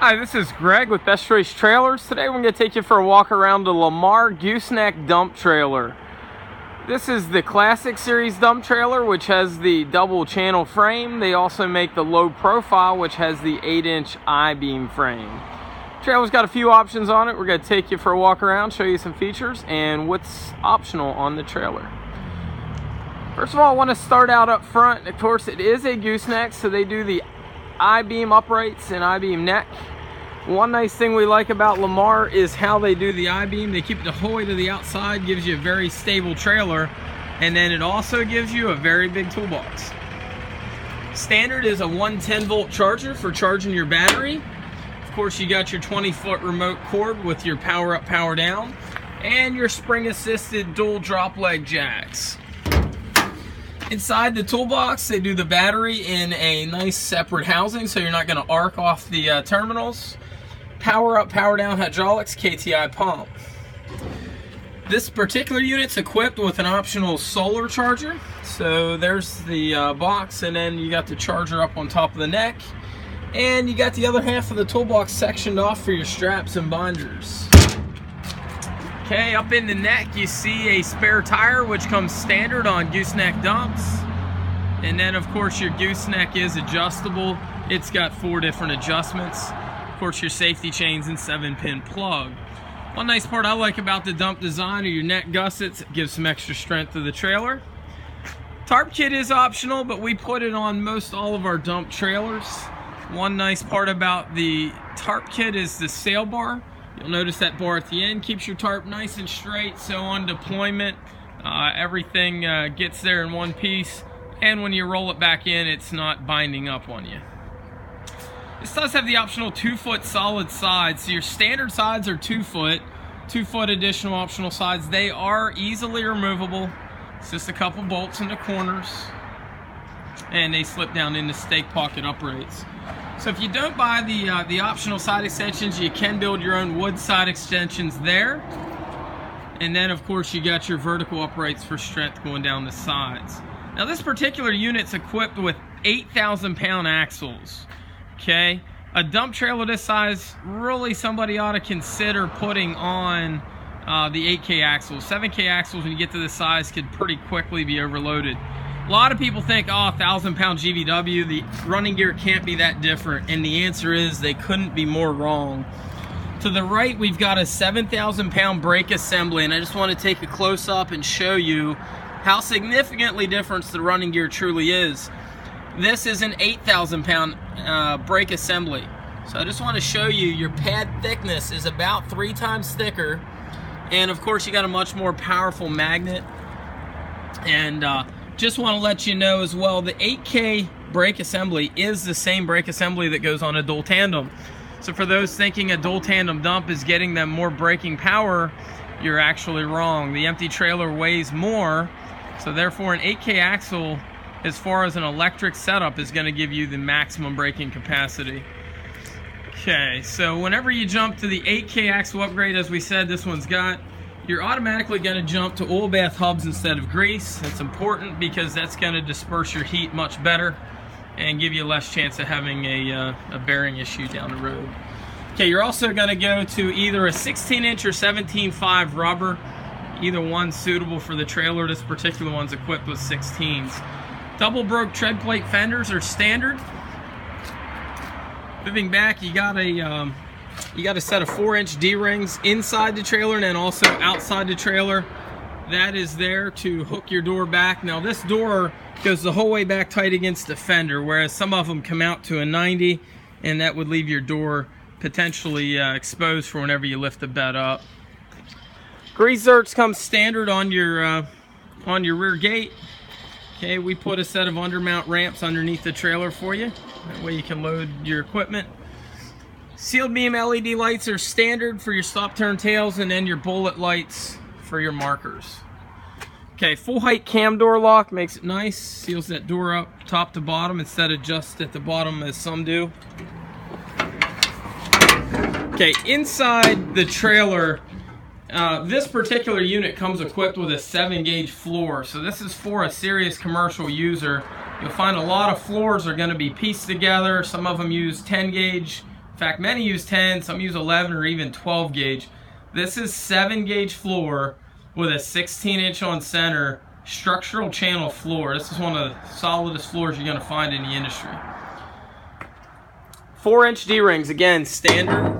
Hi, this is Greg with Best Choice Trailers. Today we're going to take you for a walk around the Lamar Gooseneck dump trailer. This is the Classic Series dump trailer, which has the double channel frame. They also make the low profile, which has the 8-inch I-beam frame. Trailer's got a few options on it. We're going to take you for a walk around, show you some features, and what's optional on the trailer. First of all, I want to start out up front. Of course, it is a gooseneck, so they do the I-beam uprights and I-beam neck. One nice thing we like about Lamar is how they do the I-beam. They keep it the whole way to the outside, gives you a very stable trailer, and then it also gives you a very big toolbox. Standard is a 110 volt charger for charging your battery. Of course, you got your 20 foot remote cord with your power up, power down, and your spring assisted dual drop leg jacks. Inside the toolbox, they do the battery in a nice separate housing so you're not going to arc off the uh, terminals. Power up, power down hydraulics, KTI pump. This particular unit's equipped with an optional solar charger. So there's the uh, box and then you got the charger up on top of the neck. And you got the other half of the toolbox sectioned off for your straps and binders. Okay, up in the neck you see a spare tire which comes standard on gooseneck dumps. And then of course your gooseneck is adjustable. It's got four different adjustments. Of course your safety chains and seven pin plug. One nice part I like about the dump design are your neck gussets. It gives some extra strength to the trailer. Tarp kit is optional, but we put it on most all of our dump trailers. One nice part about the tarp kit is the sail bar. You'll notice that bar at the end keeps your tarp nice and straight, so on deployment, uh, everything uh, gets there in one piece, and when you roll it back in, it's not binding up on you. This does have the optional two foot solid sides. So your standard sides are two foot, two foot additional optional sides. They are easily removable. It's just a couple bolts in the corners and they slip down into stake pocket uprights. So if you don't buy the, uh, the optional side extensions, you can build your own wood side extensions there. And then of course you got your vertical uprights for strength going down the sides. Now this particular unit's equipped with 8,000 pound axles, okay? A dump trailer this size, really somebody ought to consider putting on uh, the 8K axles. 7K axles when you get to this size could pretty quickly be overloaded. A lot of people think, oh, 1,000 pound GVW, the running gear can't be that different. And the answer is they couldn't be more wrong. To the right, we've got a 7,000 pound brake assembly. And I just want to take a close up and show you how significantly different the running gear truly is. This is an 8,000 pound uh, brake assembly. So I just want to show you your pad thickness is about three times thicker. And of course you got a much more powerful magnet. And uh, just want to let you know as well, the 8K brake assembly is the same brake assembly that goes on a dual tandem. So for those thinking a dual tandem dump is getting them more braking power, you're actually wrong. The empty trailer weighs more, so therefore an 8K axle, as far as an electric setup, is gonna give you the maximum braking capacity. Okay, so whenever you jump to the 8K axle upgrade, as we said, this one's got you're automatically going to jump to oil bath hubs instead of grease. That's important because that's going to disperse your heat much better and give you less chance of having a, uh, a bearing issue down the road. Okay, you're also going to go to either a 16 inch or 17.5 rubber. Either one suitable for the trailer. This particular one's equipped with 16s. Double broke tread plate fenders are standard. Moving back, you got a um, you got a set of four inch D-rings inside the trailer and then also outside the trailer. That is there to hook your door back. Now this door goes the whole way back tight against the fender, whereas some of them come out to a 90 and that would leave your door potentially uh, exposed for whenever you lift the bed up. Grease zerks come standard on your uh, on your rear gate. Okay, we put a set of undermount ramps underneath the trailer for you. That way you can load your equipment. Sealed beam LED lights are standard for your stop turn tails and then your bullet lights for your markers. Okay, full height cam door lock makes it nice. Seals that door up top to bottom instead of just at the bottom as some do. Okay, inside the trailer, uh, this particular unit comes equipped with a 7 gauge floor. So this is for a serious commercial user. You'll find a lot of floors are going to be pieced together. Some of them use 10 gauge In fact, many use 10, some use 11 or even 12 gauge. This is 7 gauge floor with a 16 inch on center structural channel floor. This is one of the solidest floors you're going to find in the industry. 4 inch D-rings, again, standard.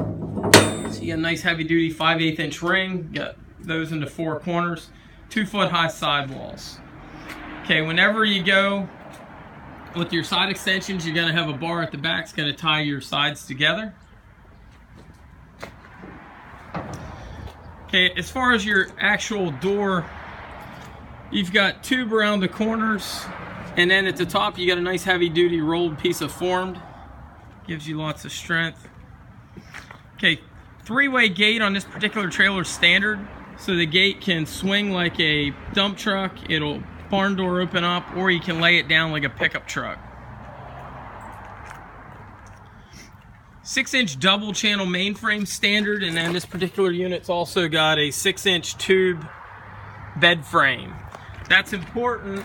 So you got a nice heavy duty 5 8 inch ring. Got those into four corners. 2 foot high sidewalls. Okay, whenever you go with your side extensions, you're going to have a bar at the back. It's going to tie your sides together. Okay, as far as your actual door, you've got tube around the corners, and then at the top you got a nice heavy duty rolled piece of formed. Gives you lots of strength. Okay, three-way gate on this particular trailer standard. So the gate can swing like a dump truck, it'll barn door open up, or you can lay it down like a pickup truck. Six inch double channel mainframe standard, and then this particular unit's also got a six inch tube bed frame. That's important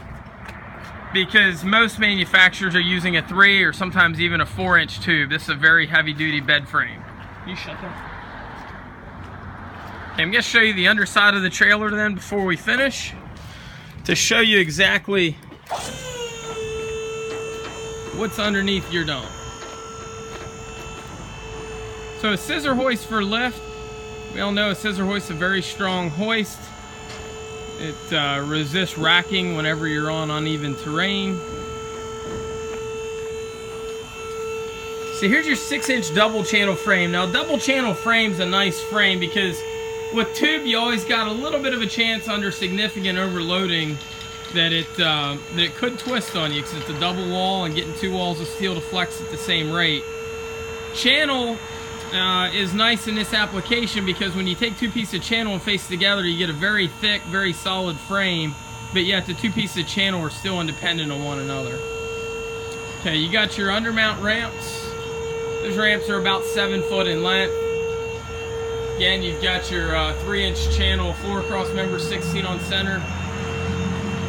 because most manufacturers are using a three or sometimes even a four inch tube. This is a very heavy duty bed frame. You shut. Okay, I'm gonna show you the underside of the trailer then before we finish to show you exactly what's underneath your dome. So a scissor hoist for lift. We all know a scissor hoist is a very strong hoist. It uh, resists racking whenever you're on uneven terrain. So here's your six inch double channel frame. Now double channel frame's a nice frame because with tube you always got a little bit of a chance under significant overloading that it uh, that it could twist on you because it's a double wall and getting two walls of steel to flex at the same rate. Channel uh, is nice in this application because when you take two pieces of channel and face together, you get a very thick, very solid frame, but yet the two pieces of channel are still independent of one another. Okay, you got your undermount ramps. Those ramps are about seven foot in length. Again, you've got your uh, three inch channel floor cross member 16 on center.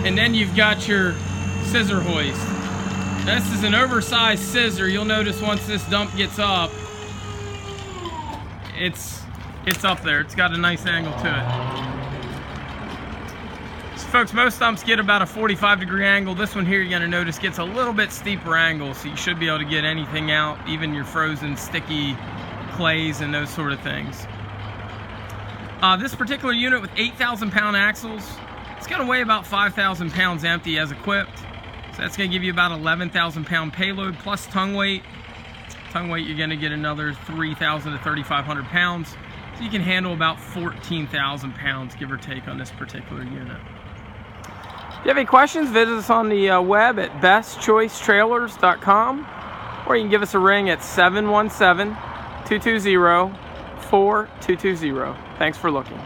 And then you've got your scissor hoist. This is an oversized scissor. You'll notice once this dump gets up, it's it's up there. It's got a nice angle to it. So folks, most dumps get about a 45 degree angle. This one here, you're gonna notice gets a little bit steeper angle, so you should be able to get anything out, even your frozen sticky clays and those sort of things. Uh, this particular unit with 8,000 pound axles, it's gonna weigh about 5,000 pounds empty as equipped. So that's gonna give you about 11,000 pound payload plus tongue weight tongue weight, you're gonna get another 3,000 to 3,500 pounds. So you can handle about 14,000 pounds, give or take, on this particular unit. If you have any questions, visit us on the uh, web at bestchoicetrailers.com or you can give us a ring at 717-220-4220. Thanks for looking.